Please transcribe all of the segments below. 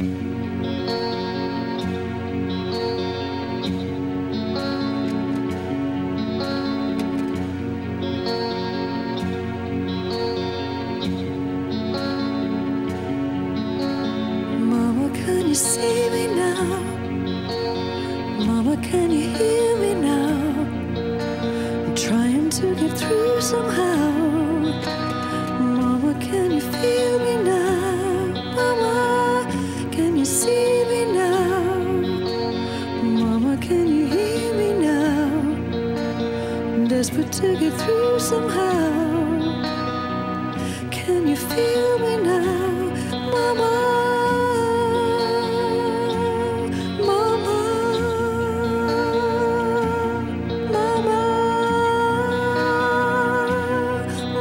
Mama, can you see me now? Mama, can you hear me now? I'm trying to get through somehow. Desperate to get through somehow. Can you feel me now, Mama? Mama, Mama,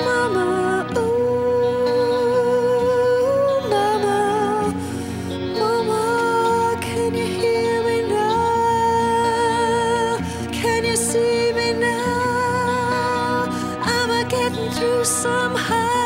Mama, ooh, Mama, Mama, can you hear me now? Can you see through somehow?